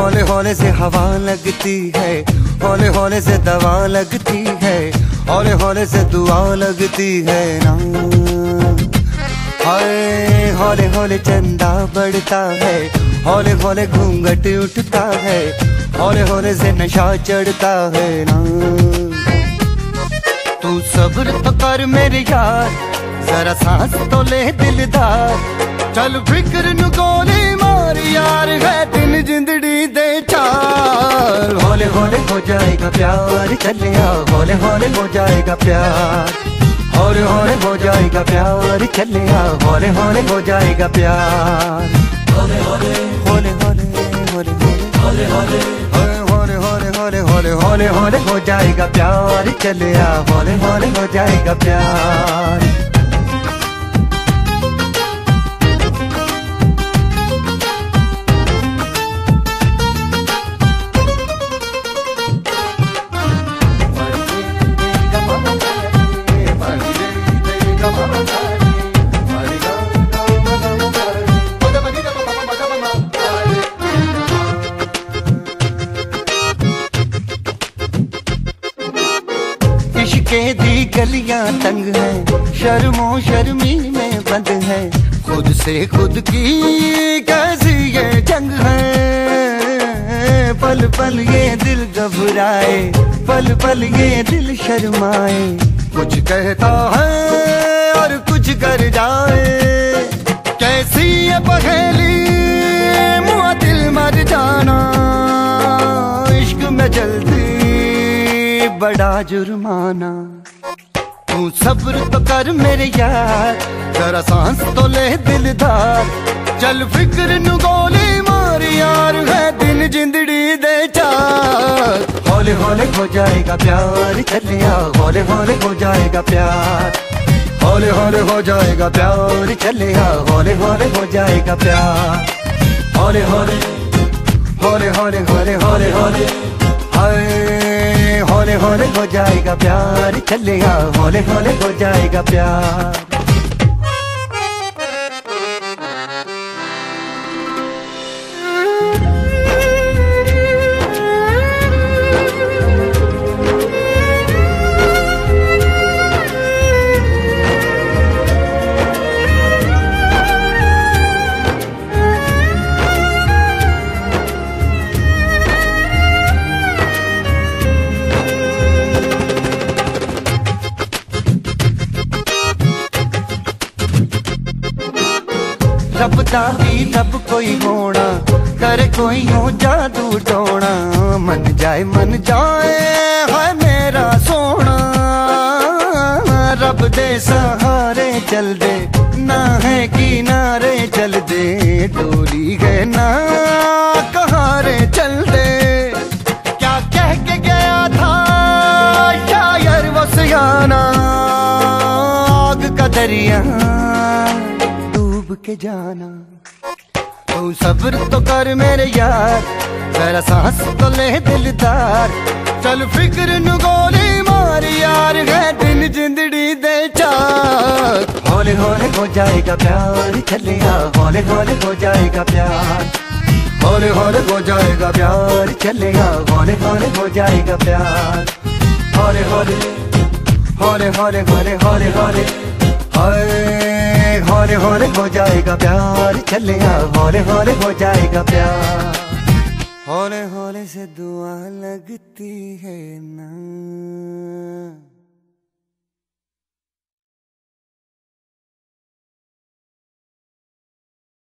हौले से हवा लगती है। हौले हौले से दवा लगती है। हौले हौले से दुआ लगती है ना। हाय, हौले हौले चंदा बढ़ता है। हौले हौले घूंघट उठता है। हौले हौले से नशा चढ़ता है ना। तू सब्र तो कर मेरे यार, जरा सांस तो ले दिलदार। चल फ़िक्र गोली मार यार, है दिन जिंदड़ी दे चार। हौले हौले हो जाएगा प्यार चलिया। हौले हौले हो जाएगा प्यार। हौले हौले हो जाएगा प्यार चलिया। हौले हौले हो जाएगा प्यार। हौले हौले हौले हौले हौले हौले हौले हौले हौले हौले हौले हौले हौले हो जाएगा प्यार चलिया। हौले हौले हो जाएगा प्यार। गलियाँ तंग है, शर्मो शर्मी में बंद है। खुद से खुद की कैसी ये जंग है? पल पल ये दिल घबराए, पल पल ये दिल शर्माए। कुछ कहता है और कुछ कर जाए। कैसी ये पहेली मुआ दिल मर जाना। इश्क में जल्दी बड़ा जुर्माना। तू सब्र तो कर मेरे यार, जरा सांस तो ले दिलदार। चल फ़िक्र नु गोली मार यार, है दिन जिंदड़ी दे चार। हौले हौले हो जाएगा प्यार, चलिया, हौले हौले हो जाएगा प्यार। हौले हौले हो जाएगा प्यार, चलिया, हौले हौले हो जाएगा प्यार। हौले हौले हौले हौले हौले हौले हौले हाय। हौले होले हो जाएगा प्यार चलेगा होले होले हो जाएगा प्यार। दा भी रब कोई होना कर कोई हो जादू टोना मन जाए मन जाए है मेरा सोना रब दे सहारे चल दे ना है किनारे चल दे डोली गए ना कहारे चल दे क्या कह के गया था शायर वो सियाना आग का दरिया के जाना। तू सब्र तो कर मेरे यार, जरा सांस तो ले दिलदार। चल फ़िक्र नु गोली मार यार, है दिन जिंदड़ी दे चार। हौले हौले हो जाएगा प्यार चलिया हौले हौले हो जाएगा प्यार। हौले हौले हो जाएगा प्यार चलिया हौले हौले हो जाएगा प्यार। हौले हौले हौले हौले हौले हौले हौले हौले हौले हो जाएगा प्यार, चलिया हौले हौले हो जाएगा प्यार। हौले हौले से दुआ लगती है ना।